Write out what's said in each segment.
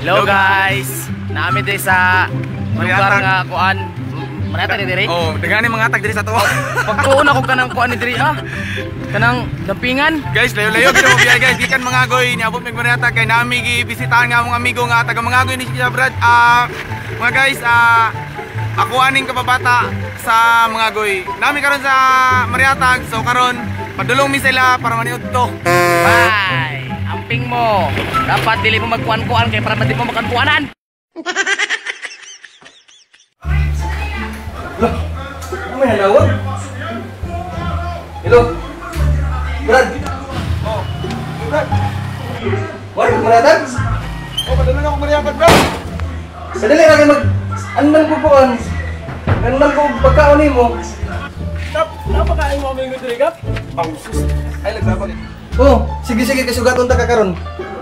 Hello guys. Naami diri sa lugar nga kuan. Manata ni diri. Oh, dagani mga tag diri sa to. Pagtuon ako kanang kuan ni diri ah. Kanang dampingan. guys, layo-layo kita mo biya guys. Gikan mga goy, niabot mig manata kay nami gibisitahan nga mga amigo nga taga mga goy ni siya Brad. Ah, mga guys, ah ako aning kababata sa mga goy. Nami karon sa Mariatag. So karon padulong mi sila para maniud to. Bye. Amping mo. Dapat dili mo magkuan-kuan kay para madi mo makankuanan. Ano may halawag? Hello? Brad? Oh. Brad, Wala maratag? oh padulong ako Mariatag, bro. Sadali ra mag... Ano man po po an? Ano man po pagkaon mo? Tap, napakain mo amigo diri sus. Ay lagbabag. Oh, sige sige kasugaton ta ka karon.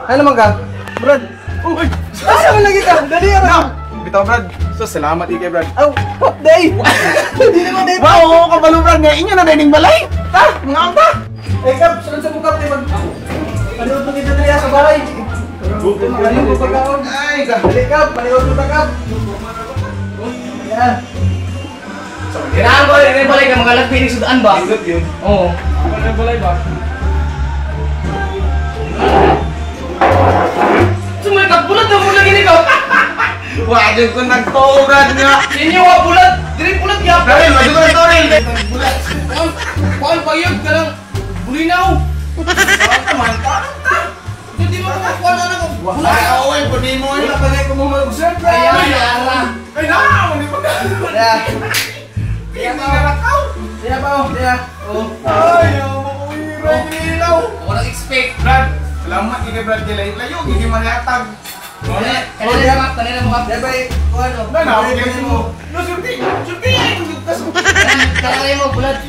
Ano man ka? Brad? Oh, ay. Asa man lagi ka? Dali ra. Bitaw Brad. So salamat ikay Brad. Aw, hot day. Hindi naman day. Wow, oo, kabalo Brad nga inyo na dining balay. Ta, mga amba. Eh kap, sunod sa mukha tayo mag... Ano pa kita dali sa bahay? Ano po pagkaon? Ay, dali kap, paniwag mo ta kap. Yan. Kailangan ko rin balik ka mga lagpi ni sudan ba? Indot yun. Oo. Ano balay ba? Sumikat bulat na mo lagi ni ka. Wala ko nagtauran nga. Sinyo wa bulat. Diri bulat ya. Dali, madugo na to rin. Kuan, kuan payag ka lang. Bulinaw. Taman ka. Hindi mo ko kuan na ko. Ay, oo, eh, puni mo eh. Wala pa na ko mo mag-surprise. Ay, ara. Ay, na, hindi pa Hindi na nakaw. Siya pa oh, siya. Oh. Ay, oh, makuwira yung ilaw. Ako nang expect. Brad, salamat ikay Brad kay layo. Layo, hindi man yatag. Kanina, mo kanina mo. Siya pa eh, ano. Na, na, okay mo. No, surti. Surti. Kanina mo bulat.